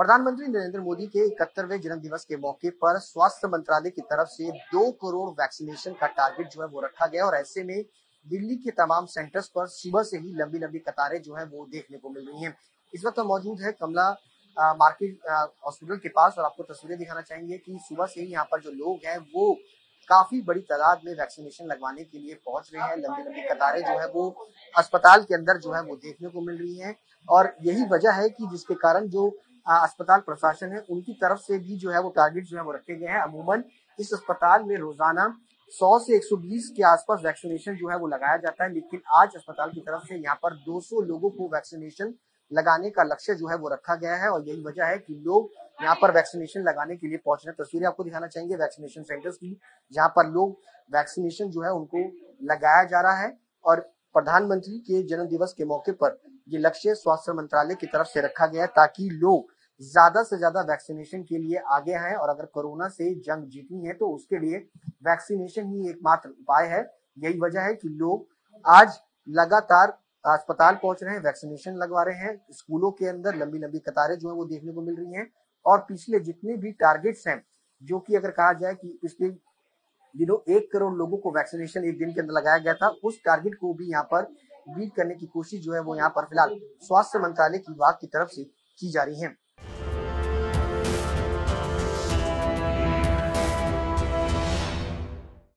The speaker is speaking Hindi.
प्रधानमंत्री नरेंद्र मोदी के इकहत्तरवें जन्म दिवस के मौके पर स्वास्थ्य मंत्रालय की तरफ़ से दो करोड़ वैक्सीनेशन का टारगेट जो है वो रखा गया और ऐसे में दिल्ली के तमाम सेंटर्स पर सुबह से ही लंबी लंबी कतारें जो है वो देखने को मिल रही हैं। इस वक्त हम मौजूद है कमला मार्केट हॉस्पिटल के पास और आपको तस्वीरें दिखाना चाहेंगे कि सुबह से ही यहाँ पर जो लोग हैं वो काफ़ी बड़ी तादाद में वैक्सीनेशन लगवाने के लिए पहुँच रहे हैं। लंबी लंबी कतारें जो है वो अस्पताल के अंदर जो है वो देखने को मिल रही हैं और यही वजह है कि जिसके कारण जो अस्पताल प्रशासन है, उनकी तरफ़ से भी जो है वो टारगेट जो है वो रखे गए हैं। अमूमन इस अस्पताल में रोज़ाना 100 से 120 के आसपास वैक्सीनेशन जो है वो लगाया जाता है, लेकिन आज अस्पताल की तरफ़ से यहाँ पर 200 लोगों को वैक्सीनेशन लगाने का लक्ष्य जो है वो रखा गया है, और यही वजह है कि लोग यहाँ पर वैक्सीनेशन लगाने के लिए पहुँच रहे हैं। तस्वीरें आपको दिखाना चाहेंगे वैक्सीनेशन सेंटर्स की, जहाँ पर लोग वैक्सीनेशन जो है उनको लगाया जा रहा है, और प्रधानमंत्री के जन्म दिवस के मौके पर ये लक्ष्य स्वास्थ्य मंत्रालय की तरफ़ से रखा गया है, ताकि लोग ज़्यादा से ज़्यादा वैक्सीनेशन के लिए आगे आए और अगर कोरोना से जंग जीतनी है तो उसके लिए वैक्सीनेशन ही एकमात्र उपाय है। यही वजह है कि लोग आज लगातार अस्पताल पहुँच रहे हैं, वैक्सीनेशन लगवा रहे हैं। स्कूलों के अंदर लंबी लंबी कतारें जो है, वो देखने को मिल रही हैं। और पिछले जितने भी टारगेट्स हैं, जो कि अगर कहा जाए कि पिछले दिनों एक करोड़ लोगों को वैक्सीनेशन एक दिन के अंदर लगाया गया था, उस टारगेट को भी यहाँ पर बीट करने की कोशिश जो है, वो यहाँ पर फ़िलहाल स्वास्थ्य मंत्रालय की विभाग की तरफ़ से की जा रही है।